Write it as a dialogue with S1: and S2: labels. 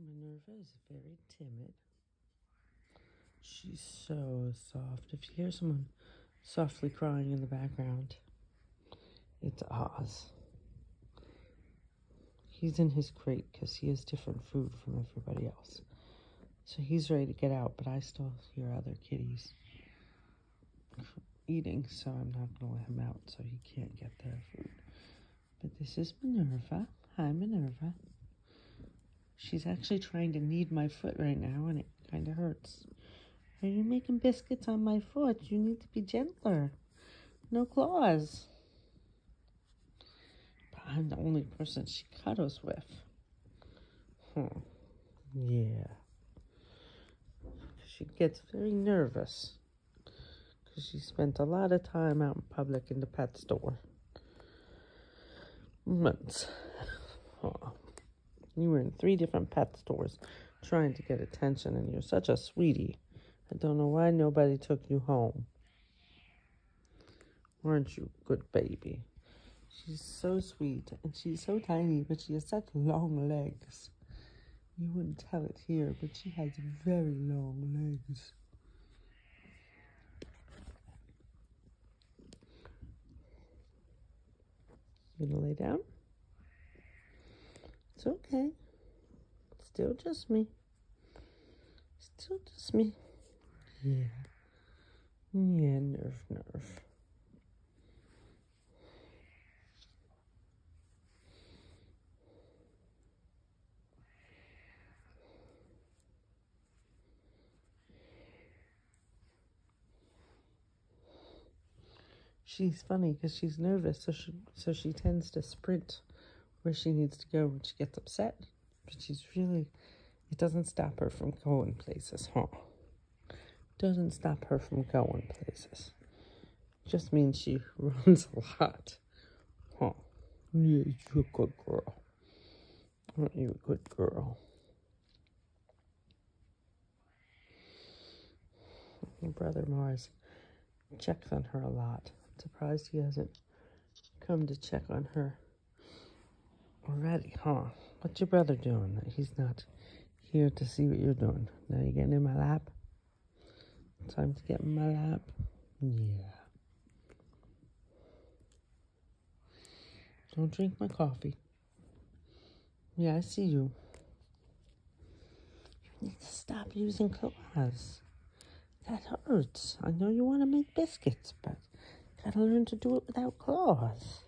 S1: Minerva is very timid. She's so soft. If you hear someone softly crying in the background, it's Oz. He's in his crate because he has different food from everybody else. So he's ready to get out, but I still hear other kitties eating, so I'm not going to let him out so he can't get their food. But this is Minerva. Hi, Minerva. She's actually trying to knead my foot right now, and it kind of hurts. Are you making biscuits on my foot? You need to be gentler. No claws. But I'm the only person she cuddles with. Huh. Yeah. She gets very nervous because she spent a lot of time out in public in the pet store. Months. You were in three different pet stores trying to get attention, and you're such a sweetie. I don't know why nobody took you home. Weren't you good baby? She's so sweet, and she's so tiny, but she has such long legs. You wouldn't tell it here, but she has very long legs. You gonna lay down? Okay. Still just me. Still just me. Yeah. Yeah, nerve, nerve. She's funny because she's nervous, so she so she tends to sprint where she needs to go when she gets upset. But she's really, it doesn't stop her from going places, huh? Doesn't stop her from going places. Just means she runs a lot, huh? Yeah, you're a good girl. Aren't you a good girl? My brother Mars checks on her a lot. I'm surprised he hasn't come to check on her already, huh? What's your brother doing? He's not here to see what you're doing. Now you're getting in my lap? Time to get in my lap? Yeah. Don't drink my coffee. Yeah, I see you. You need to stop using claws. That hurts. I know you want to make biscuits, but gotta learn to do it without claws.